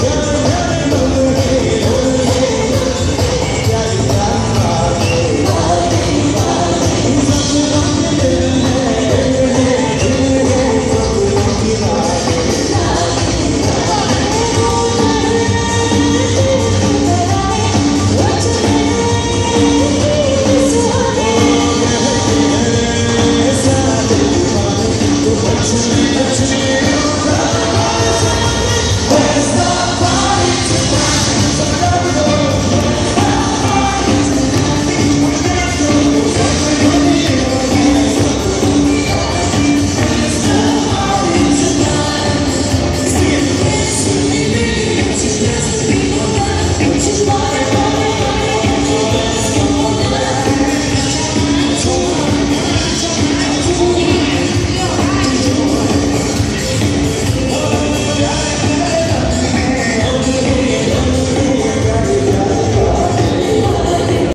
Yeah.